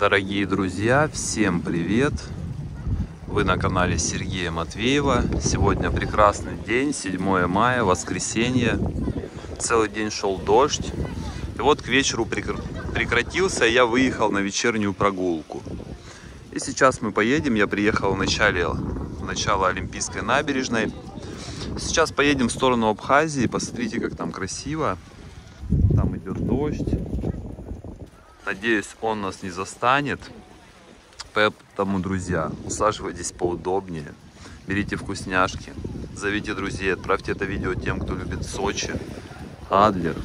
Дорогие друзья, всем привет! Вы на канале Сергея Матвеева. Сегодня прекрасный день, 7 мая, воскресенье. Целый день шел дождь. И вот к вечеру прекратился, я выехал на вечернюю прогулку. И сейчас мы поедем. Я приехал в начале, в начало Олимпийской набережной. Сейчас поедем в сторону Абхазии. Посмотрите, как там красиво. Там идет дождь. Надеюсь, он нас не застанет. Поэтому, друзья, усаживайтесь поудобнее. Берите вкусняшки. Зовите друзей. Отправьте это видео тем, кто любит Сочи, Адлер.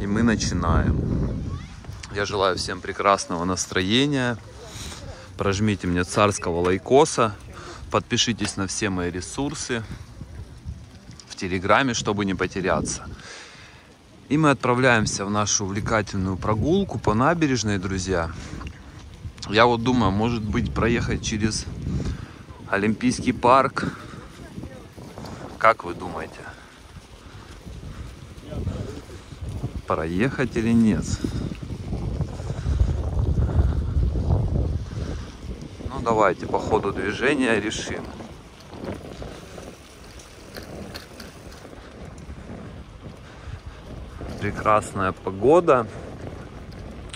И мы начинаем. Я желаю всем прекрасного настроения. Прожмите мне царского лайкоса. Подпишитесь на все мои ресурсы в Телеграме, чтобы не потеряться. И мы отправляемся в нашу увлекательную прогулку по набережной, друзья. Я вот думаю, может быть, проехать через Олимпийский парк. Как вы думаете? Проехать или нет? Ну, давайте по ходу движения решим. Прекрасная погода,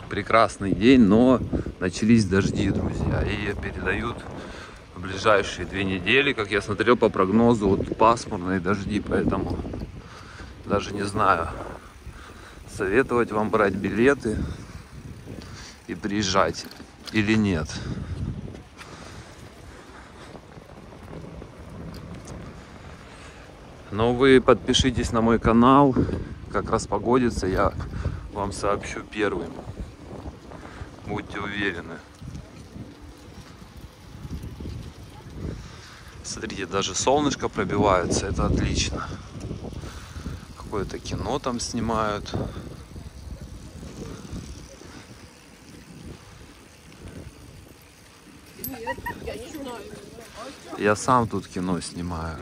прекрасный день, но начались дожди, друзья. И передают в ближайшие две недели, как я смотрел по прогнозу, вот пасмурные дожди, поэтому даже не знаю, советовать вам брать билеты и приезжать или нет. Но вы подпишитесь на мой канал, как распогодится, я вам сообщу первым. Будьте уверены. Смотрите, даже солнышко пробивается, это отлично. Какое-то кино там снимают. Я сам тут кино снимаю.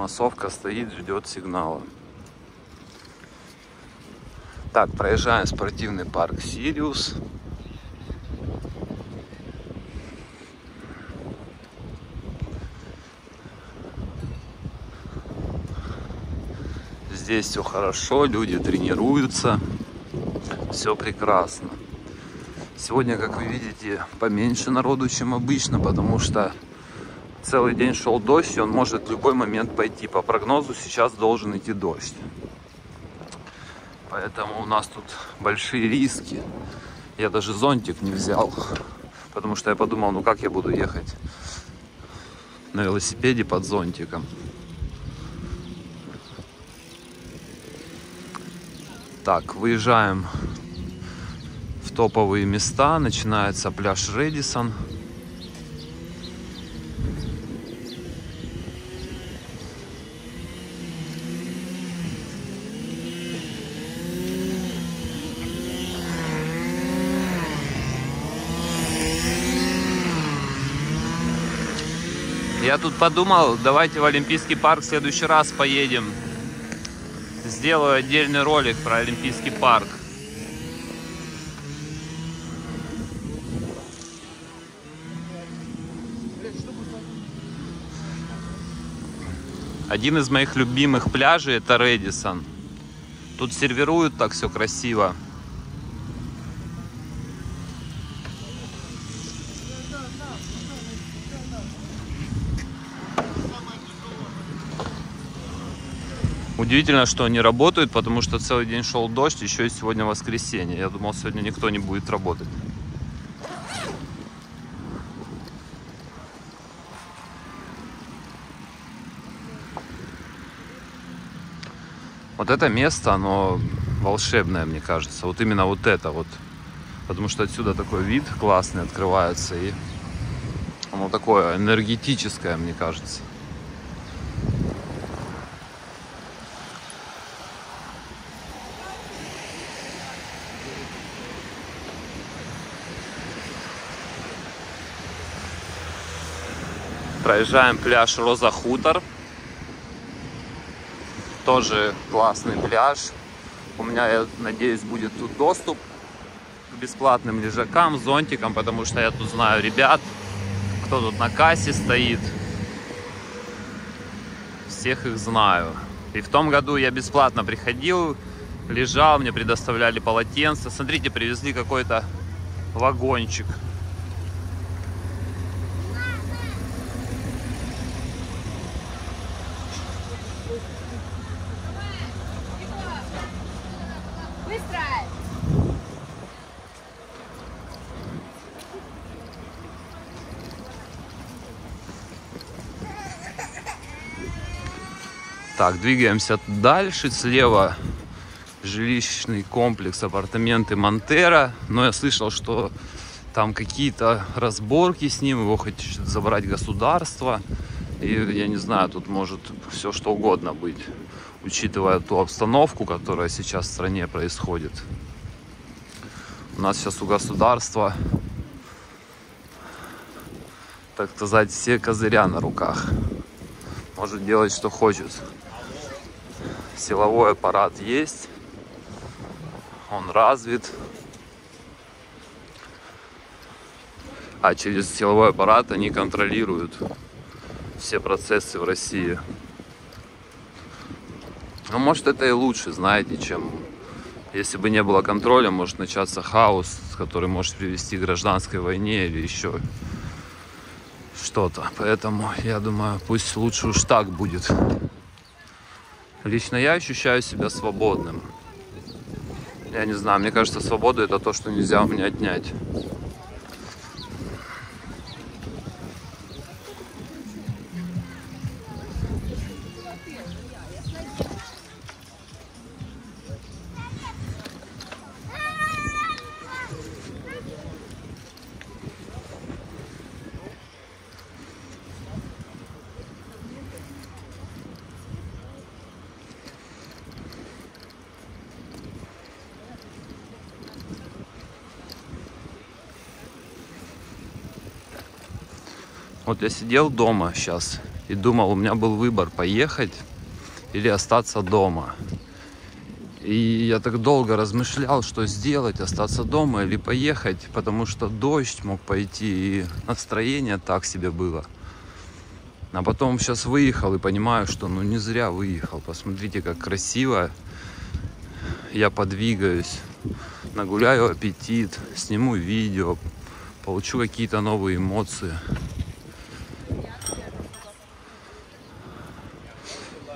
Массовка стоит, ждет сигнала. Так, проезжаем спортивный парк Сириус. Здесь все хорошо, люди тренируются, все прекрасно. Сегодня, как вы видите, поменьше народу, чем обычно, потому что целый день шел дождь, и он может в любой момент пойти. По прогнозу сейчас должен идти дождь. Поэтому у нас тут большие риски. Я даже зонтик не взял, потому что я подумал, ну как я буду ехать на велосипеде под зонтиком. Так, выезжаем в топовые места. Начинается пляж Редисон. Я тут подумал, давайте в Олимпийский парк в следующий раз поедем. Сделаю отдельный ролик про Олимпийский парк. Один из моих любимых пляжей это Редисон. Тут сервируют так все красиво. Удивительно, что они работают, потому что целый день шел дождь, еще и сегодня воскресенье. Я думал, сегодня никто не будет работать. Вот это место, оно волшебное, мне кажется. Вот именно вот это вот. Потому что отсюда такой вид классный открывается. И оно такое энергетическое, мне кажется. Проезжаем пляж Роза Хутор. Тоже классный пляж. У меня, я надеюсь, будет тут доступ к бесплатным лежакам, зонтикам, потому что я тут знаю ребят, кто тут на кассе стоит. Всех их знаю. И в том году я бесплатно приходил, лежал, мне предоставляли полотенце. Смотрите, привезли какой-то вагончик. Так, двигаемся дальше. Слева жилищный комплекс, апартаменты Монтера. Но я слышал, что там какие-то разборки с ним, его хочет забрать государство. И я не знаю, тут может все что угодно быть, учитывая ту обстановку, которая сейчас в стране происходит. У нас сейчас у государства, так сказать, все козыря на руках. Может делать, что хочет. Силовой аппарат есть, он развит. А через силовой аппарат они контролируют все процессы в России. Ну, может, это и лучше, знаете, чем если бы не было контроля, может начаться хаос, который может привести к гражданской войне или еще что-то. Поэтому я думаю, пусть лучше уж так будет. Лично я ощущаю себя свободным. Я не знаю, мне кажется, свобода это то, что нельзя у меня отнять. Вот я сидел дома сейчас и думал, у меня был выбор поехать или остаться дома. И я так долго размышлял, что сделать, остаться дома или поехать, потому что дождь мог пойти, и настроение так себе было. А потом сейчас выехал и понимаю, что ну не зря выехал. Посмотрите, как красиво. Я подвигаюсь, нагуляю аппетит, сниму видео, получу какие-то новые эмоции.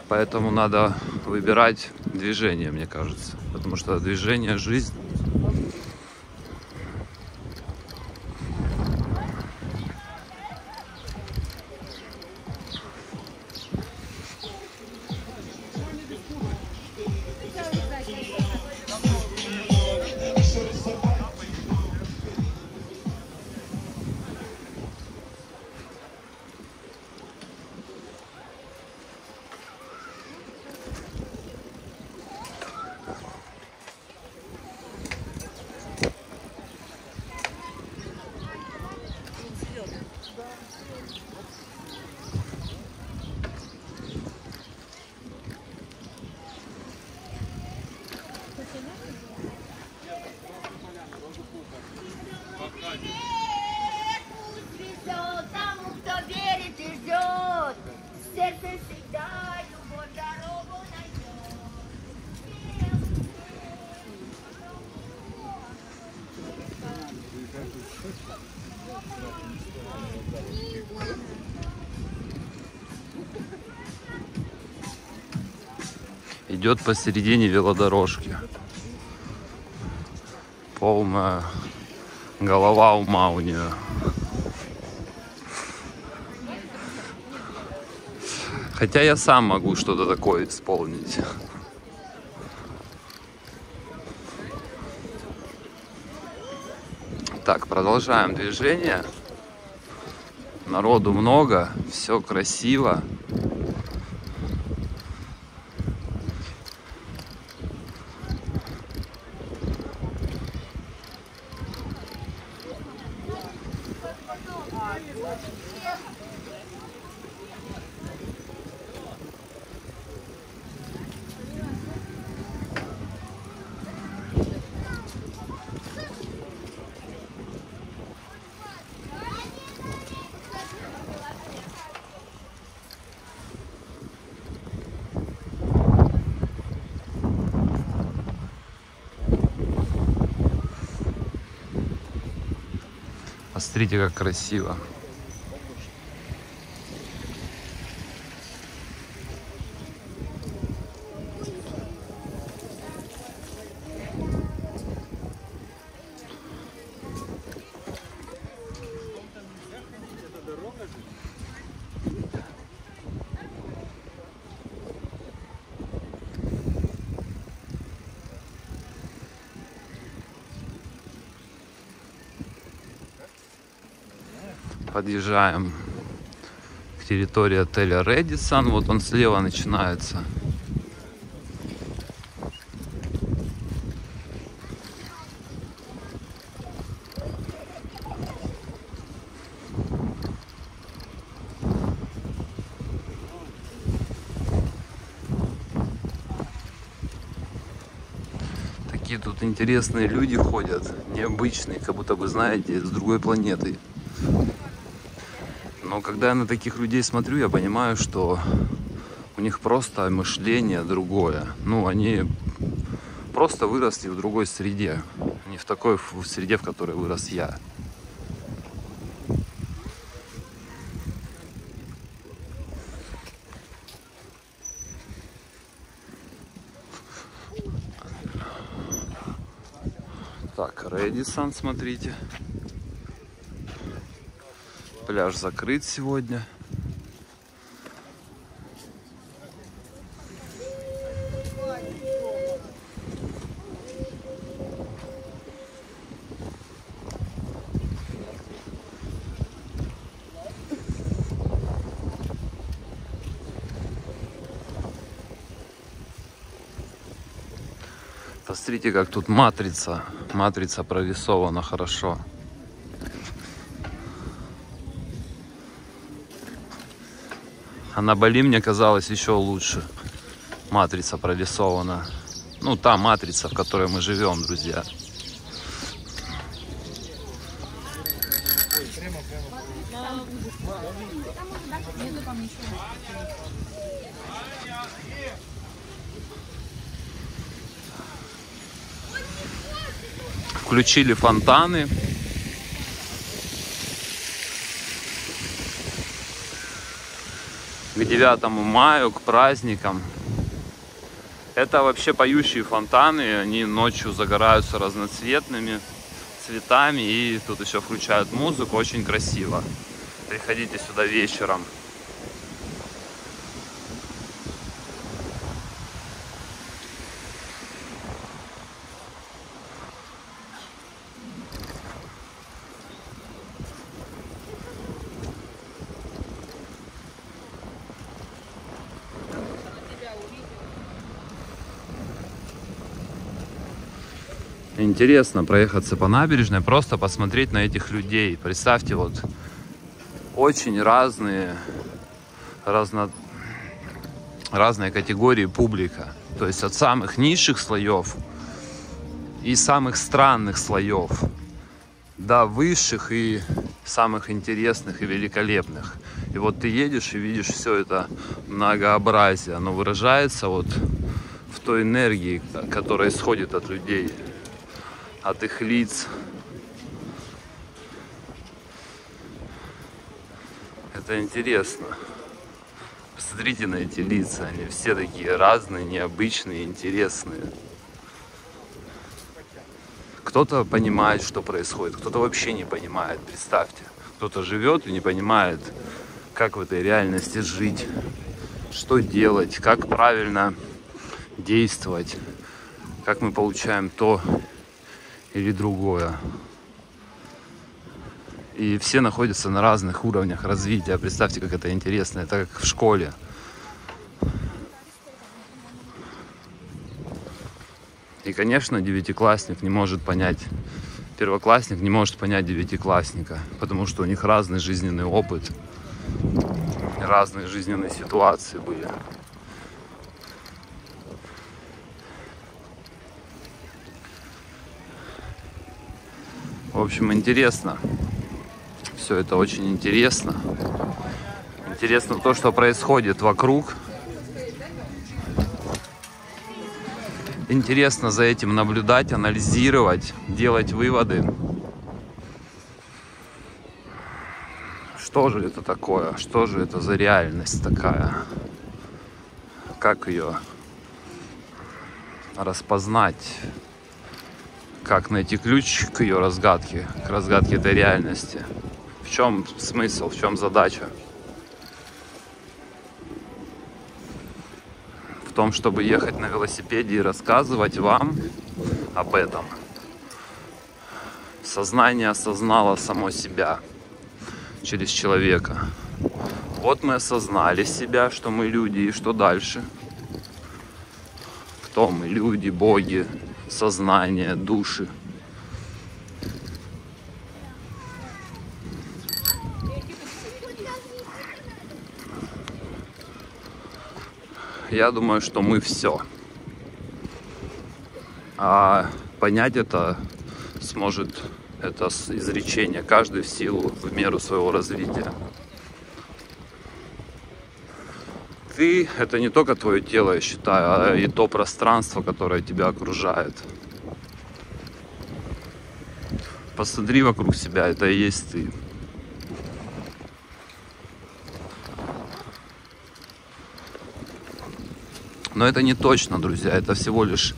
Поэтому надо выбирать движение, мне кажется. Потому что движение – жизнь. Идет посередине велодорожки. Полная голова ума у нее. Хотя я сам могу что-то такое исполнить. Так, продолжаем движение. Народу много, все красиво. Yeah. Посмотрите, как красиво. Подъезжаем к территории отеля Редисон. Вот он слева начинается. Такие тут интересные люди ходят, необычные, как будто бы, знаете, с другой планеты. Но когда я на таких людей смотрю, я понимаю, что у них просто мышление другое. Ну, они просто выросли в другой среде. Не в такой в среде, в которой вырос я. Так, Редисон, смотрите. Пляж закрыт сегодня. Посмотрите, как тут матрица. Матрица прорисована хорошо. А на Бали мне казалось еще лучше. Матрица прорисована. Ну, та матрица, в которой мы живем, друзья. Включили фонтаны. 9 маю, к праздникам. Это вообще поющие фонтаны, они ночью загораются разноцветными цветами и тут еще включают музыку, очень красиво. Приходите сюда вечером. Интересно проехаться по набережной, просто посмотреть на этих людей. Представьте, вот очень разные, разно, разные категории публика. То есть от самых низших слоев и самых странных слоев до высших и самых интересных и великолепных. И вот ты едешь и видишь все это многообразие. Оно выражается вот в той энергии, которая исходит от людей от их лиц. Это интересно. Посмотрите на эти лица, они все такие разные, необычные, интересные. Кто-то понимает, что происходит, кто-то вообще не понимает, представьте. Кто-то живет и не понимает, как в этой реальности жить, что делать, как правильно действовать, как мы получаем то или другое. И все находятся на разных уровнях развития. Представьте, как это интересно. Это как в школе. И, конечно, девятиклассник не может понять, первоклассник не может понять девятиклассника, потому что у них разный жизненный опыт, разные жизненные ситуации были. В общем, интересно. Все это очень интересно. Интересно то, что происходит вокруг. Интересно за этим наблюдать, анализировать, делать выводы. Что же это такое? Что же это за реальность такая? Как ее распознать? Как найти ключ к ее разгадке, к разгадке этой реальности? В чем смысл, в чем задача? В том, чтобы ехать на велосипеде и рассказывать вам об этом. Сознание осознало само себя через человека. Вот мы осознали себя, что мы люди, и что дальше? Кто мы? Люди, боги, сознание, души. Я думаю, что мы все. А понять это сможет это изречение, каждый в силу, в меру своего развития. Ты — это не только твое тело, я считаю, а и то пространство, которое тебя окружает. Посмотри вокруг себя, это и есть ты. Но это не точно, друзья, это всего лишь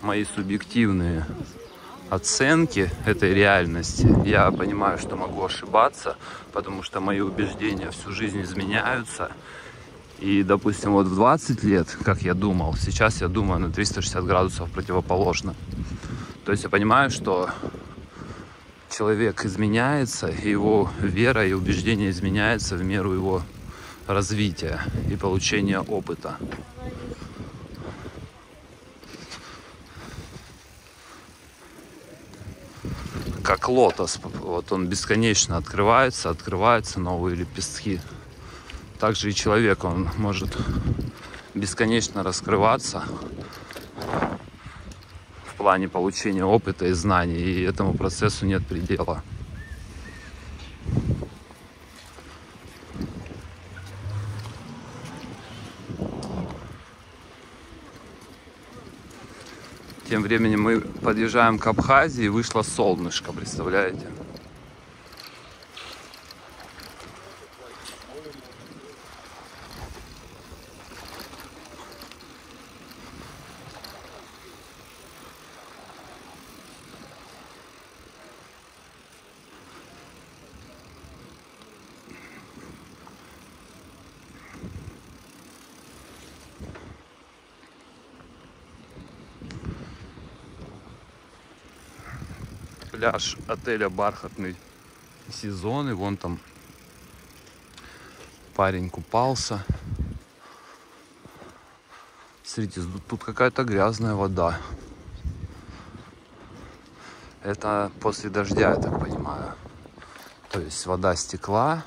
мои субъективные оценки этой реальности. Я понимаю, что могу ошибаться, потому что мои убеждения всю жизнь изменяются. И, допустим, вот в 20 лет, как я думал, сейчас я думаю на 360 градусов противоположно. То есть я понимаю, что человек изменяется, и его вера и убеждения изменяются в меру его развития и получения опыта. Как лотос. Вот он бесконечно открывается, открываются новые лепестки. Также и человек, он может бесконечно раскрываться в плане получения опыта и знаний. И этому процессу нет предела. Тем временем мы подъезжаем к Абхазии, вышло солнышко, представляете? Пляж отеля Бархатный сезон. И вон там парень купался. Смотрите, тут какая-то грязная вода. Это после дождя, я так понимаю. То есть вода стекла,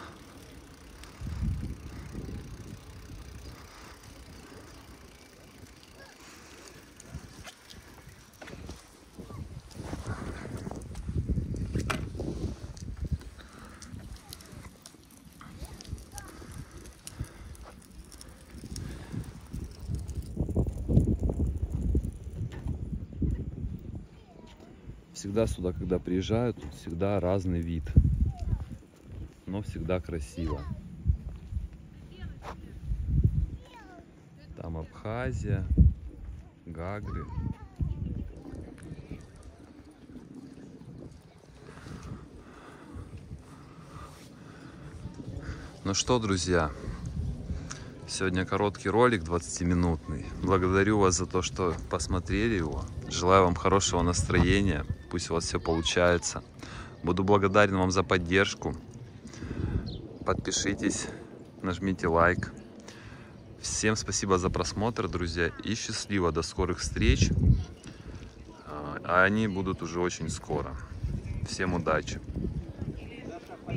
всегда сюда, когда приезжаю, тут всегда разный вид. Но всегда красиво. Там Абхазия, Гагры. Ну что, друзья, Сегодня короткий ролик, 20-минутный. Благодарю вас за то, что посмотрели его. Желаю вам хорошего настроения. Пусть у вас все получается. Буду благодарен вам за поддержку. Подпишитесь, нажмите лайк. Всем спасибо за просмотр, друзья. И счастливо. До скорых встреч. А они будут уже очень скоро. Всем удачи.